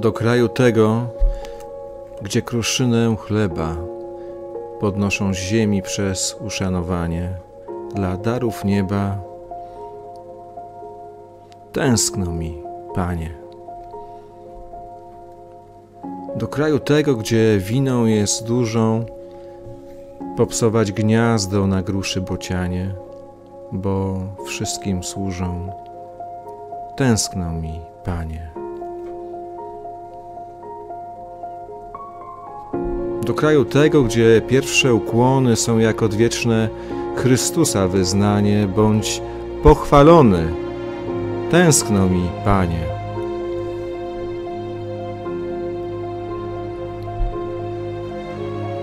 do kraju tego, gdzie kruszynę chleba podnoszą z ziemi przez uszanowanie dla darów nieba. Tęskno mi, Panie. Do kraju tego, gdzie winą jest dużą, popsować gniazdo na gruszy bocianie, bo wszystkim służą. Tęskno mi, Panie. Do kraju tego, gdzie pierwsze ukłony są jak odwieczne Chrystusa wyznanie, bądź pochwalony. Tęskno mi, Panie.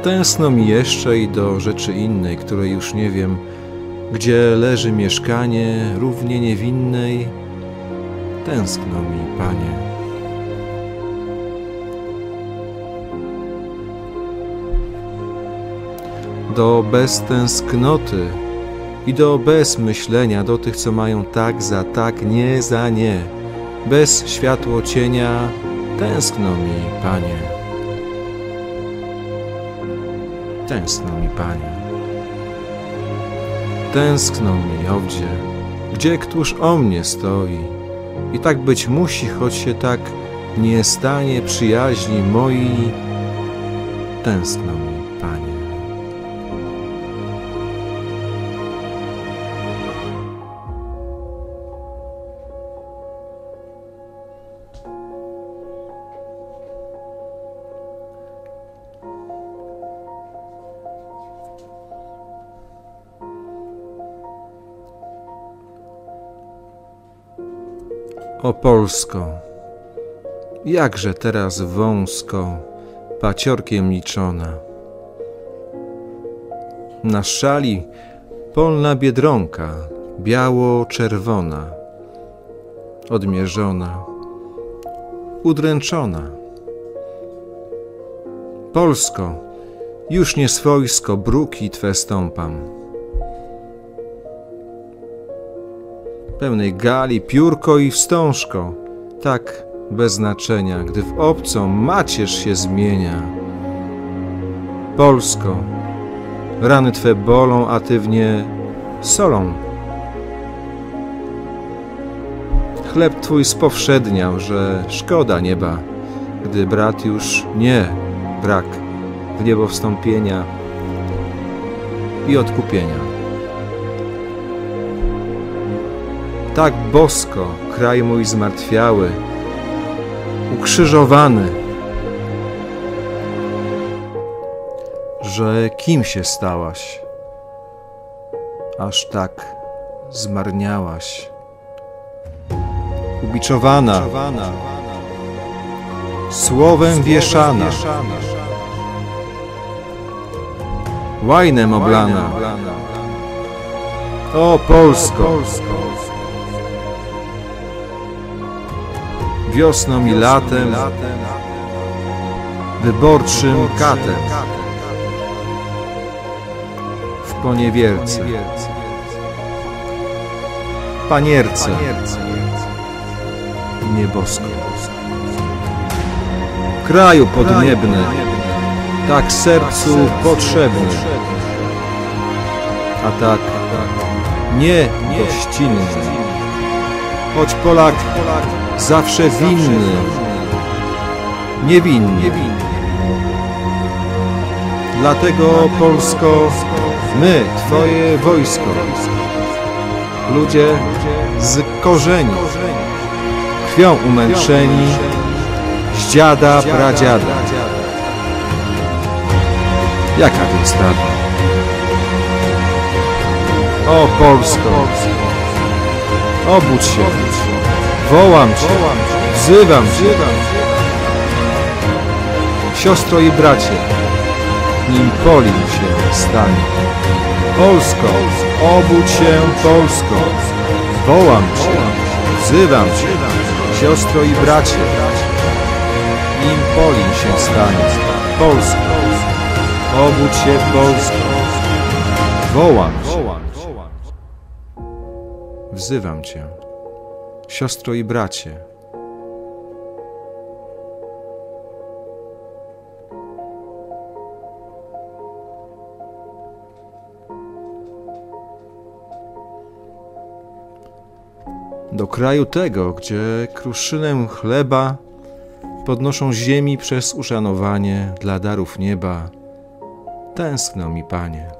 Tęskno mi jeszcze i do rzeczy innej, której już nie wiem, gdzie leży mieszkanie równie niewinnej. Tęskno mi, Panie. Do beztęsknoty i do bezmyślenia, do tych, co mają tak za tak, nie za nie. Bez światło cienia tęskno mi, Panie. Tęskno mi, Panie. Tęskno mi, owdzie, gdzie któż o mnie stoi. I tak być musi, choć się tak nie stanie przyjaźni moi. Tęskno mi. O Polsko, jakże teraz wąsko, paciorkiem liczona. Na szali polna biedronka, biało-czerwona, odmierzona, udręczona. Polsko, już nie swojsko, bruki Twe stąpam pełnej gali, piórko i wstążko, tak bez znaczenia, gdy w obcą macierz się zmienia. Polsko, rany Twe bolą, a Ty w nie solą. Chleb Twój spowszedniał, że szkoda nieba, gdy brat już nie brak w niebo wstąpienia i odkupienia. Tak bosko kraj mój zmartwiały, ukrzyżowany, że kim się stałaś, aż tak zmarniałaś, ubiczowana, słowem wieszana, łajnem oblana. O Polsko! Wiosną i latem, wyborczym katem w poniewierce, panierce nieboskie. Kraju podniebny, tak sercu potrzebny, a tak nie gościnny, choć Polak zawsze winny, niewinny. Dlatego, Polsko, my, Twoje wojsko, ludzie z korzeni, krwią umęczeni, z dziada, pradziada. Jaka więc prawda? O Polsko, Obudź się. Wołam Cię. Wzywam Cię. Siostro i bracie, nim Polin się stanie. Polsko, obudź się Polsko. Wołam Cię. Wzywam Cię. Siostro i bracie, nim Polin się stanie. Polsko, obudź się Polsko. Wołam Cię. Wzywam Cię. Siostro i bracie, do kraju tego, gdzie kruszynę chleba podnoszą ziemi przez uszanowanie dla darów nieba. Tęskno mi, Panie.